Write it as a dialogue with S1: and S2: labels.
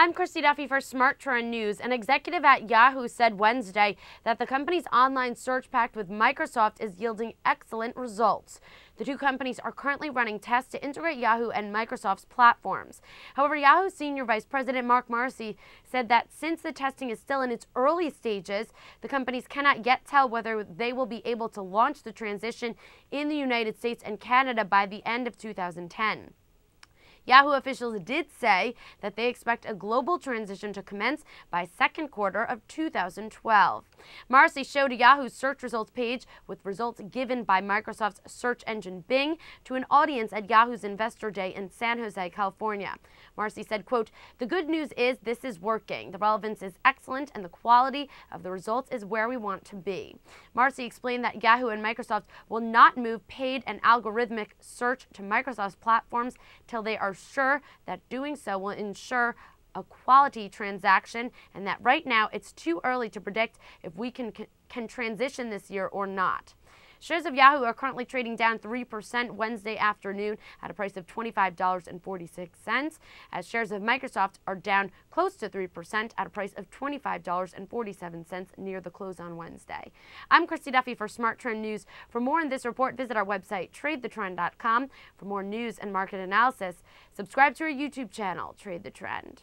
S1: I'm Christy Duffy for Smart Trend News. An executive at Yahoo said Wednesday that the company's online search pact with Microsoft is yielding excellent results. The two companies are currently running tests to integrate Yahoo and Microsoft's platforms. However, Yahoo Senior Vice President Mark Morrissey said that since the testing is still in its early stages, the companies cannot yet tell whether they will be able to launch the transition in the United States and Canada by the end of 2010. Yahoo officials did say that they expect a global transition to commence by second quarter of 2012. Morrissey showed Yahoo's search results page with results given by Microsoft's search engine Bing to an audience at Yahoo's Investor Day in San Jose, California. Morrissey said, quote, the good news is this is working. The relevance is excellent and the quality of the results is where we want to be. Morrissey explained that Yahoo and Microsoft will not move paid and algorithmic search to Microsoft's platforms till they are sure that doing so will ensure a quality transaction and that right now it's too early to predict if we can, can transition this year or not. Shares of Yahoo are currently trading down 3% Wednesday afternoon at a price of $25.46, as shares of Microsoft are down close to 3% at a price of $25.47 near the close on Wednesday. I'm Christy Duffy for Smart Trend News. For more on this report, visit our website, tradethetrend.com. For more news and market analysis, subscribe to our YouTube channel, Trade the Trend.